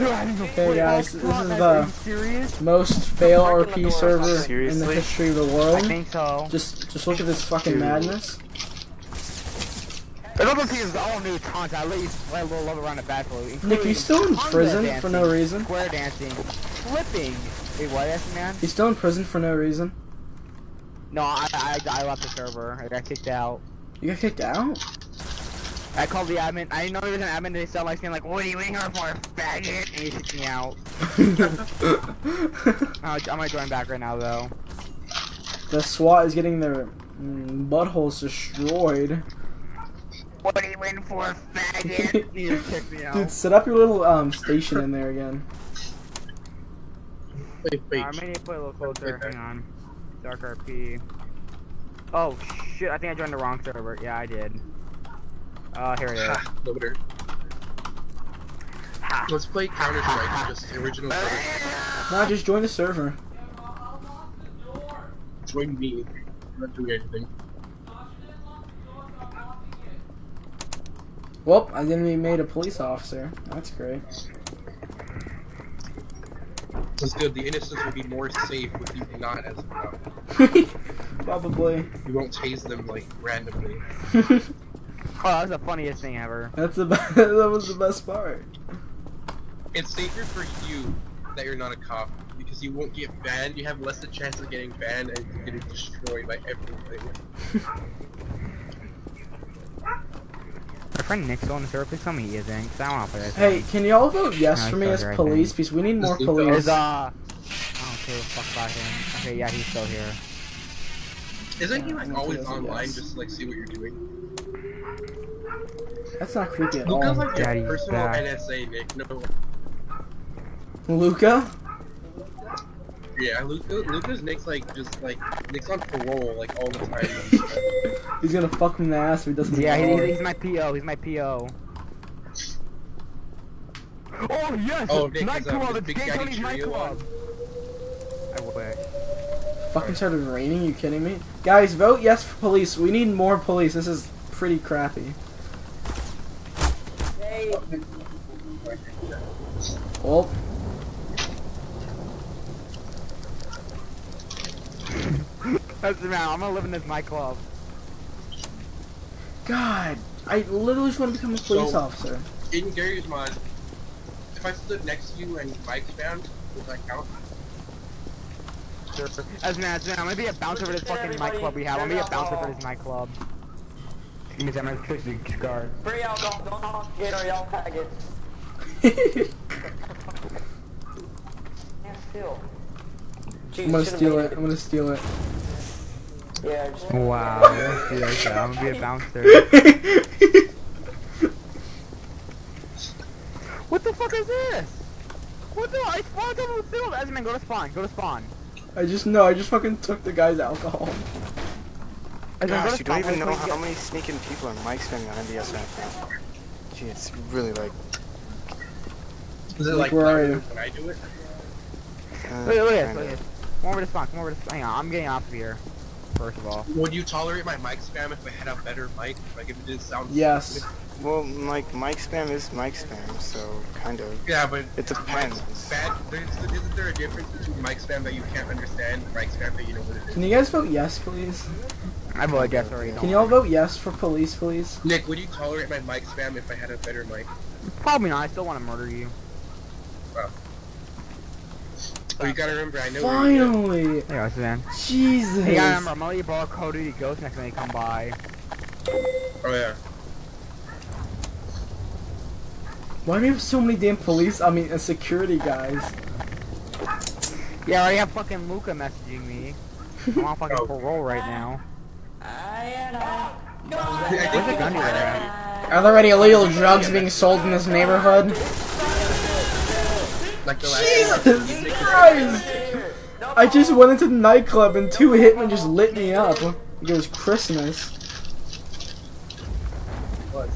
Okay, guys, this is the most fail RP server in the history of the I world. think so. Just, just look at this fucking Dude. madness. It doesn't is all new taunt. I let you let a little love around the back loop. Nick, you still in Conga prison for no reason? Square dancing, flipping. Wait, what? Yes, man. He's still in prison for no reason. No, I, I, I left the server. I got kicked out. You got kicked out? I called the admin. I didn't know he was an admin. They started like saying like, "What are you in here for, faggot?" And he kicked me out. I'm gonna join back right now though. the SWAT is getting their mm, buttholes destroyed. What are you in for, faggot? he just kicked me out. Dude, set up your little um station in there again. Wait, wait. Uh, I may need to put a little closer. Hang on. Dark RP. Oh shit! I think I joined the wrong server. Yeah, I did. Uh, here it is. Ha, loader. Ha. Let's play Counter Strike, just the original. server. Nah, just join the server. Join me. I'm not doing anything. Well, I didn't be made a police officer. That's great. That's good. The innocents will be more safe with you not as a. Probably. You won't chase them like randomly. Oh, that was the funniest thing ever. That's the be- that was the best part. It's safer for you that you're not a cop because you won't get banned. You have less a chance of getting banned and getting destroyed by everything. My friend Nick's on the server. Please tell me he isn't, because I want to play this. Hey, can y'all vote yes No, for me as here, police? Because we need more Just leave the police. Is, uh... I don't care what the fuck about him. Okay, yeah, he's still here. Isn't he like always online yes. just to like see what you're doing? That's not creepy at Luca's all. like your Daddy's personal back. NSA, Nick. No, Luca? yeah, Luca. Luca's Nick's like just like Nick's on parole like all the time. He's gonna fuck him in the ass if he doesn't Yeah, he, he's my PO. He's my PO. Oh yes! Oh, Nick, is, uh, nightclub. the It's Gay Tony's nightclub. I wish. Fucking started raining, you kidding me? Guys, vote yes for police. We need more police. This is pretty crappy. Well, That's the man. I'm gonna live in this nightclub. God, I literally just want to become a police So- officer. In Garry's Mod, if I stood next to you and Mike's found, would that count? As man, as man, I'm gonna be a bouncer for this fucking nightclub we have. I'm gonna be a bouncer for this nightclub. Give me that my pussy. Free y'all don't don't confiscate or y'all faggots. Yeah, still. I'm gonna steal it. I'm gonna steal it. Yeah, just Wow, let's do like that. I'm gonna be a bouncer. What the fuck is this? What the? I spawned on the field. Esmond, go to spawn. Go to spawn. I just know. I just fucking took the guy's alcohol. Esmond, go Gosh, you don't even know Wait, wait, how many sneaking people are mic spamming on MBS right now. Gee, it's really like. Is it Nick, like where are you? when I do it? Uh, Look at look at this. kinda. Look at this. Come over to spawn. Come over to spawn. Hang on. I'm getting off of here. First of all. Would you tolerate my mic spam if I had a better mic? Like if it didn't sound Yes. Well, like mic spam is mic spam, so kind of. Yeah, but It depends. bad. There's, isn't there a difference between mic spam that you can't understand and mic spam that you know what it is? Can you guys vote yes, please? I voted yes already. Can y'all vote yes for police, please? Nick, would you tolerate my mic spam if I had a better mic? Probably not. I still want to murder you. Oh, you gotta remember, I know. where you live. Finally! Hey, what's man? Jesus! Hey, I remember. I'm gonna let you borrow Call of Duty Ghost next time they come by. Oh yeah. Why do we have so many damn police? I mean, uh, security guys. Yeah, I already have fucking Luca messaging me. I'm on fucking Oh. parole right now. Where's the think gun dealer at? Are there any illegal drugs being sold in this neighborhood? like the last. Jesus Christ! I just went into the nightclub and two hitmen just lit me up. It was Christmas. What?